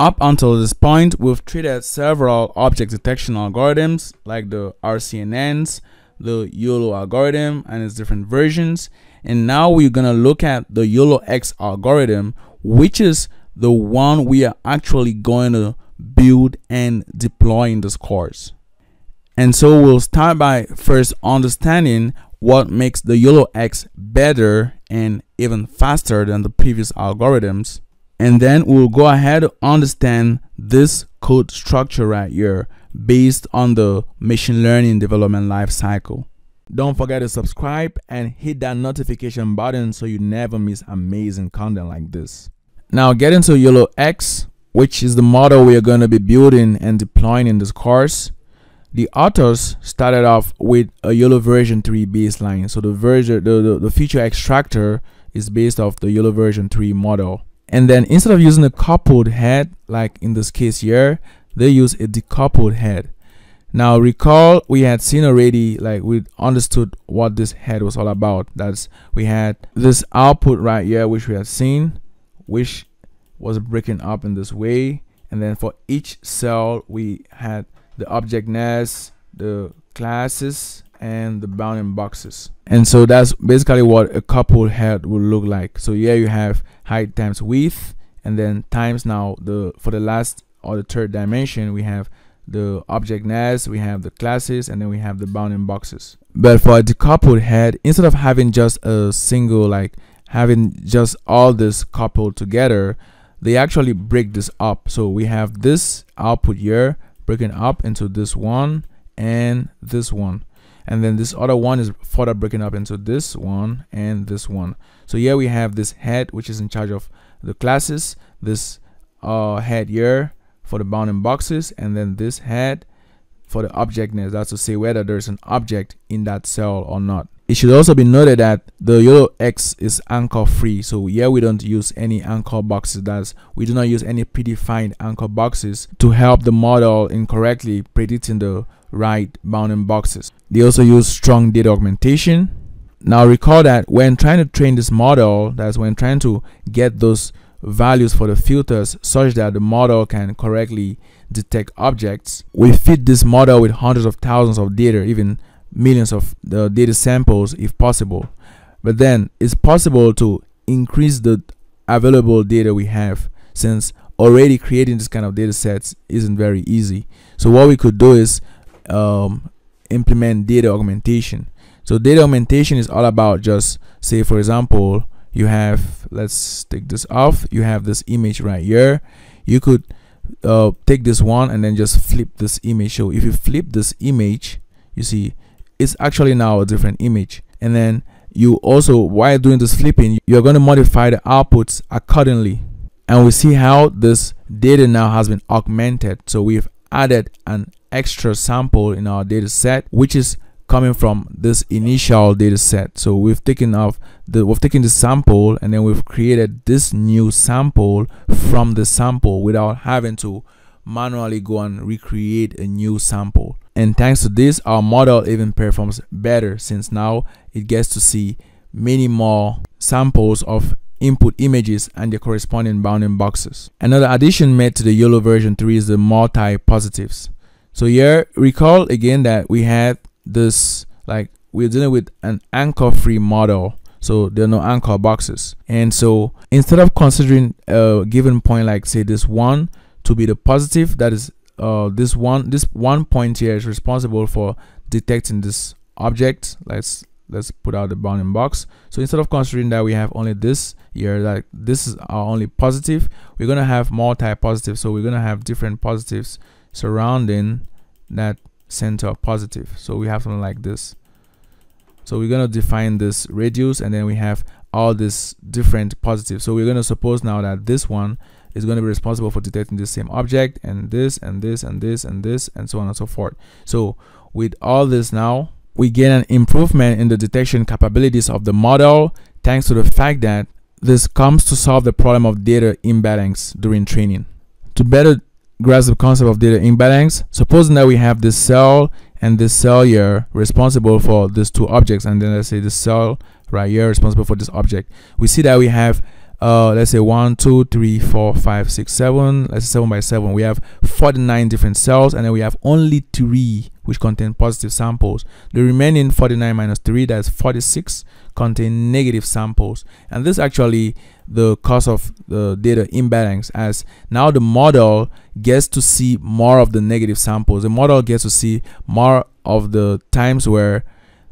Up until this point, we've treated several object detection algorithms like the RCNNs, the YOLO algorithm and its different versions. And now we're gonna look at the YOLO X algorithm, which is the one we are actually going to build and deploy in this course. And so we'll start by first understanding what makes the YOLO X better and even faster than the previous algorithms. And then we'll go ahead to understand this code structure right here based on the machine learning development life cycle. Don't forget to subscribe and hit that notification button so you never miss amazing content like this. Now get into YOLO X, which is the model we are going to be building and deploying in this course. The authors started off with a YOLO version 3 baseline. So the version the, the, the feature extractor is based off the YOLO version 3 model. And then instead of using a coupled head, like in this case here, they use a decoupled head. Now recall we had seen already, like we understood what this head was all about. That's we had this output right here, which we had seen, which was breaking up in this way. And then for each cell, we had the objectness, the classes, and the bounding boxes. And so that's basically what a coupled head would look like. So here you have height times width, and then times now the for the last or the third dimension, we have the objectness, we have the classes, and then we have the bounding boxes. But for a decoupled head, instead of having just a single, like having just all this coupled together, they actually break this up. So we have this output here breaking up into this one and this one. And then this other one is further broken up into this one and this one. So here we have this head, which is in charge of the classes, this uh, head here, for the bounding boxes and then this head for the objectness that's to say whether there's an object in that cell or not. It should also be noted that the YOLO X is anchor free. So here we don't use any anchor boxes. That's we do not use any predefined anchor boxes to help the model in correctly predicting the right bounding boxes they also use strong data augmentation now recall that when trying to train this model that's when trying to get those values for the filters such that the model can correctly detect objects. We feed this model with hundreds of thousands of data, even millions of the data samples if possible. But then it's possible to increase the available data we have since already creating this kind of data sets isn't very easy. So what we could do is um, implement data augmentation. So data augmentation is all about just say for example you have let's take this off you have this image right here. You could uh, take this one and then just flip this image. So if you flip this image you see it's actually now a different image. And then you also while doing this flipping you're going to modify the outputs accordingly. And we see how this data now has been augmented. So we've added an extra sample in our data set which is coming from this initial data set. So we've taken off the we've taken the sample and then we've created this new sample from the sample without having to manually go and recreate a new sample. And thanks to this our model even performs better since now it gets to see many more samples of input images and the corresponding bounding boxes. Another addition made to the YOLO version 3 is the multi-positives. So here recall again that we had this like we're dealing with an anchor free model. So there are no anchor boxes. And so instead of considering a given point like say this one to be the positive that is uh, this one this one point here is responsible for detecting this object let's let's put out the bounding box. So instead of considering that we have only this here like this is our only positive we're gonna have multi positive so we're gonna have different positives surrounding that center positive. So we have something like this. So we're going to define this radius and then we have all this different positives. So we're going to suppose now that this one is going to be responsible for detecting the same object and this and this and this and this and so on and so forth. So with all this now we get an improvement in the detection capabilities of the model thanks to the fact that this comes to solve the problem of data imbalance during training. To better grasp the concept of data imbalance, supposing that we have this cell and this cell here responsible for these two objects, and then let's say this cell right here responsible for this object, we see that we have uh let's say one two three four five six seven. Let's say seven by seven. We have 49 different cells and then we have only three which contain positive samples. The remaining 49 minus 3 that's 46 contain negative samples. And this actually the cause of the data imbalance as now the model gets to see more of the negative samples. The model gets to see more of the times where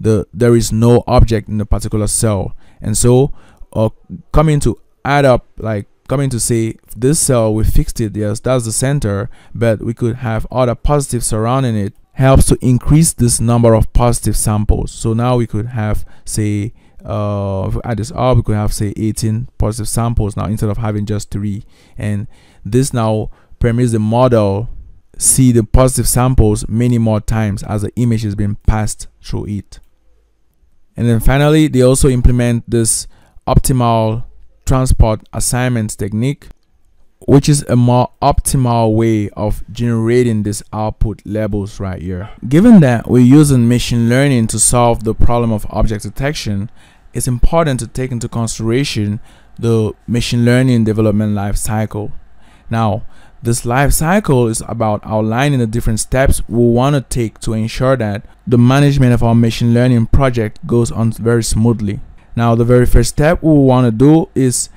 the there is no object in a particular cell. And so uh, coming to add up like coming to say this cell we fixed it yes that's the center but we could have other positives surrounding it. Helps to increase this number of positive samples. So now we could have say uh, if we add this up we could have say 18 positive samples now instead of having just three. And this now permits the model see the positive samples many more times as the image is being passed through it. And then finally they also implement this optimal transport assignment technique, which is a more optimal way of generating these output labels right here. Given that we're using machine learning to solve the problem of object detection, it's important to take into consideration the machine learning development life cycle. Now, this life cycle is about outlining the different steps we want to take to ensure that the management of our machine learning project goes on very smoothly. Now, the very first step we want to do is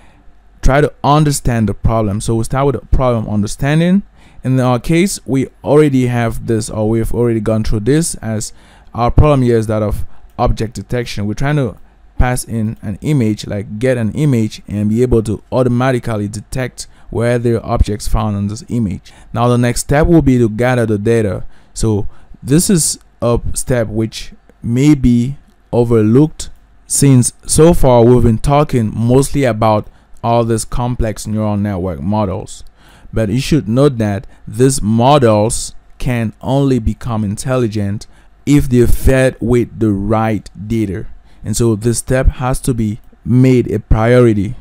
try to understand the problem. So we start with the problem understanding. In our case, we already have this or we've already gone through this as our problem here is that of object detection. We're trying to pass in an image, like get an image and be able to automatically detect where there are objects found on this image. Now the next step will be to gather the data. So this is a step which may be overlooked since so far we've been talking mostly about all these complex neural network models. But you should note that these models can only become intelligent if they're fed with the right data. And so this step has to be made a priority.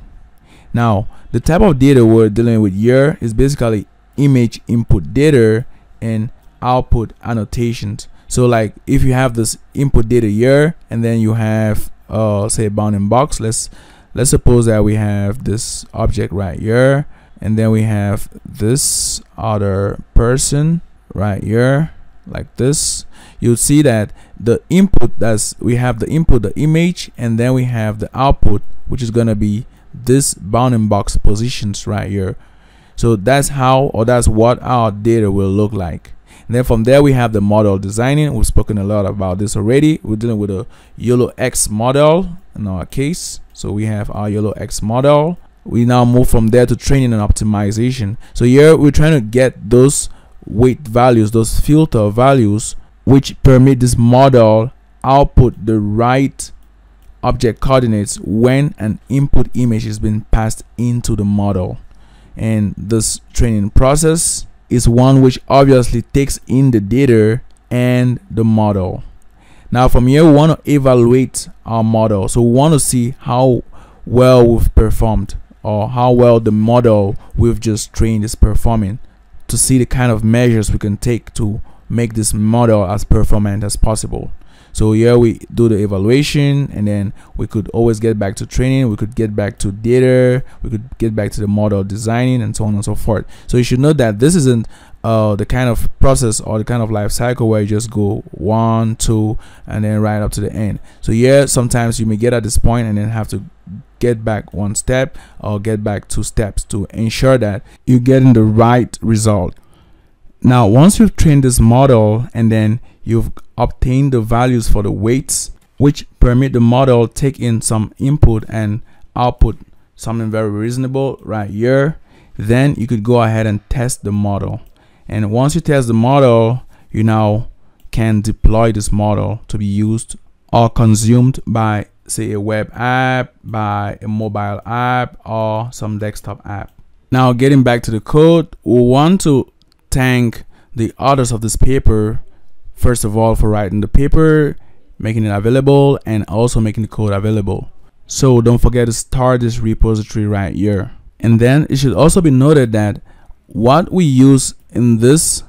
Now, the type of data we're dealing with here is basically image input data and output annotations. So like if you have this input data here and then you have uh, say bounding box let's let's suppose that we have this object right here and then we have this other person right here like this. You'll see that the input that's we have the input the image and then we have the output which is gonna be this bounding box positions right here. So that's how or that's what our data will look like and then from there, we have the model designing. We've spoken a lot about this already. We're dealing with a YOLO X model in our case. So we have our YOLO X model. We now move from there to training and optimization. So here we're trying to get those weight values, those filter values, which permit this model output the right object coordinates when an input image is being passed into the model. And this training process is one which obviously takes in the data and the model. Now from here we want to evaluate our model. So we want to see how well we've performed or how well the model we've just trained is performing to see the kind of measures we can take to make this model as performant as possible so here we do the evaluation and then we could always get back to training. We could get back to data we could get back to the model designing and so on and so forth. So you should know that this isn't uh, the kind of process or the kind of life cycle where you just go one two and then right up to the end. So yeah sometimes you may get at this point and then have to get back one step or get back two steps to ensure that you're getting the right result now once you've trained this model and then you've obtained the values for the weights which permit the model take in some input and output something very reasonable right here then you could go ahead and test the model. And once you test the model you now can deploy this model to be used or consumed by say a web app by a mobile app or some desktop app. Now getting back to the code we want to thank the authors of this paper first of all for writing the paper making it available and also making the code available. So don't forget to start this repository right here. And then it should also be noted that what we use in this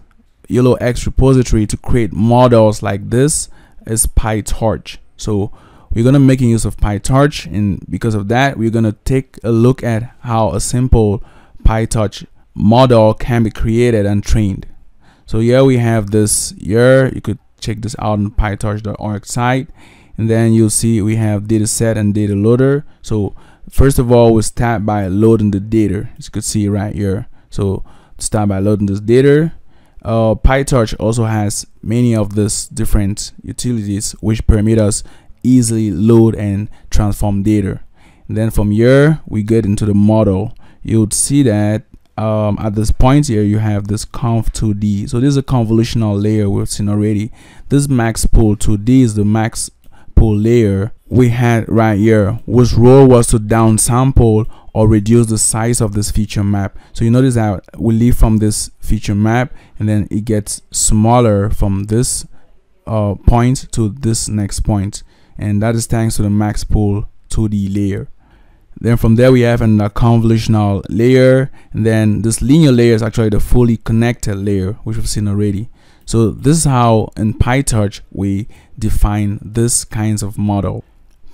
YOLO X repository to create models like this is PyTorch. So we're gonna making use of PyTorch and because of that we're gonna take a look at how a simple PyTorch model can be created and trained. So here we have this here you could check this out on pytorch.org site. And then you'll see we have data set and data loader. So first of all we start by loading the data. As you can see right here. So start by loading this data uh, PyTorch also has many of these different utilities which permit us easily load and transform data. And then from here we get into the model. You would see that um, at this point here you have this conv 2d so this is a convolutional layer we've seen already. This max pool 2d is the max pool layer we had right here whose role was to downsample or reduce the size of this feature map. So you notice that we leave from this feature map and then it gets smaller from this uh, point to this next point. And that is thanks to the max pool 2d layer then from there we have a convolutional layer and then this linear layer is actually the fully connected layer which we've seen already. So this is how in PyTorch we define this kinds of model.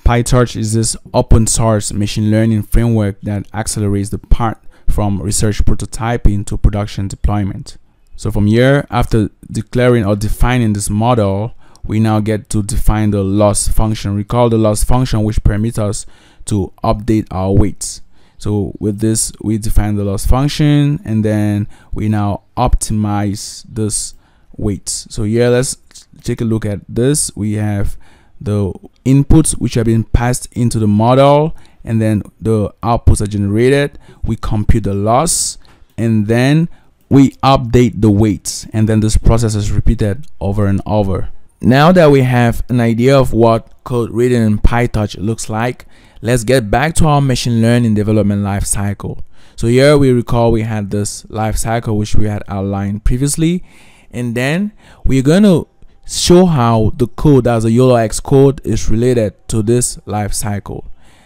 PyTorch is this open source machine learning framework that accelerates the part from research prototyping to production deployment. So from here after declaring or defining this model we now get to define the loss function. Recall the loss function which permits us to update our weights. So with this we define the loss function and then we now optimize this weights. So yeah let's take a look at this. We have the inputs which have been passed into the model and then the outputs are generated. We compute the loss and then we update the weights. And then this process is repeated over and over now that we have an idea of what code reading in PyTorch looks like, let's get back to our machine learning development life cycle. So here we recall we had this life cycle which we had outlined previously and then we're going to show how the code as a YOLO-X code is related to this life cycle.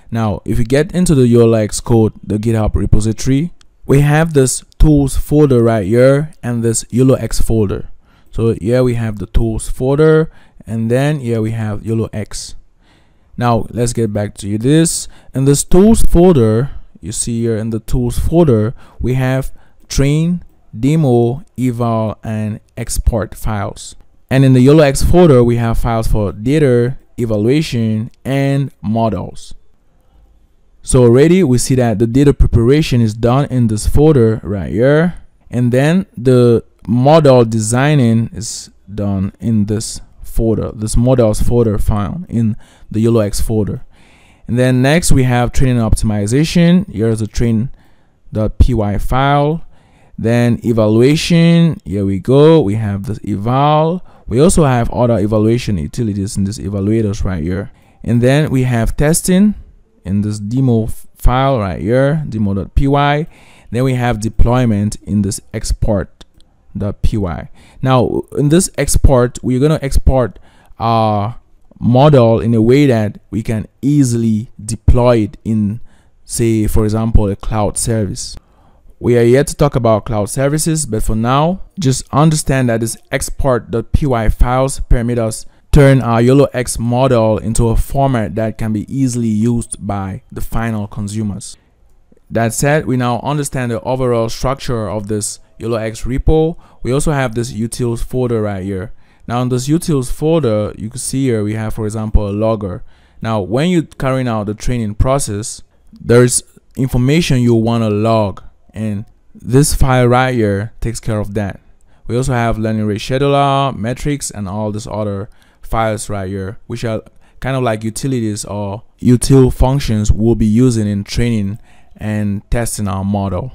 Now if you get into the YOLO-X code, the GitHub repository, we have this tools folder right here and this YOLO-X folder so here we have the tools folder and then here we have YOLO X. Now let's get back to this. In this tools folder you see here in the tools folder we have train demo eval and export files. And in the YOLO X folder we have files for data evaluation and models. So already we see that the data preparation is done in this folder right here. And then the model designing is done in this folder this models folder file in the YOLO-X folder. And then next we have training optimization. Here's the train.py file. Then evaluation. Here we go. We have this eval. We also have other evaluation utilities in this evaluators right here. And then we have testing in this demo file right here demo.py then we have deployment in this export .py. Now, in this export, we're going to export our model in a way that we can easily deploy it in, say, for example, a cloud service. We are yet to talk about cloud services, but for now, just understand that this export.py files permit us turn our YOLO-X model into a format that can be easily used by the final consumers. That said, we now understand the overall structure of this YOLO-X repo. We also have this utils folder right here. Now in this utils folder, you can see here we have, for example, a logger. Now, when you're carrying out the training process, there's information you want to log, and this file right here takes care of that. We also have learning rate scheduler, metrics, and all these other files right here, which are kind of like utilities or util functions we'll be using in training and testing our model.